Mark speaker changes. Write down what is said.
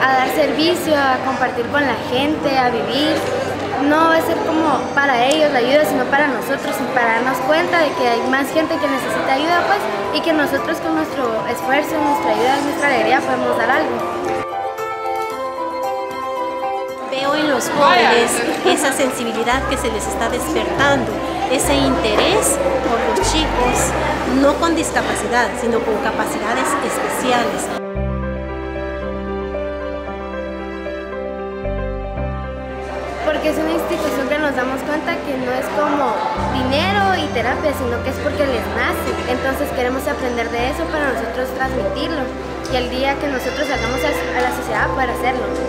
Speaker 1: a dar servicio, a compartir con la gente, a vivir. No va a ser como para ellos la ayuda, sino para nosotros y para darnos cuenta de que hay más gente que necesita ayuda pues y que nosotros con nuestro esfuerzo, nuestra ayuda, nuestra alegría podemos dar algo.
Speaker 2: Veo en los jóvenes esa sensibilidad que se les está despertando, ese interés por los chicos, no con discapacidad, sino con capacidades especiales.
Speaker 1: Porque es una institución que nos damos cuenta que no es como dinero y terapia, sino que es porque les nace. Entonces queremos aprender de eso para nosotros transmitirlo y el día que nosotros salgamos a la sociedad poder hacerlo.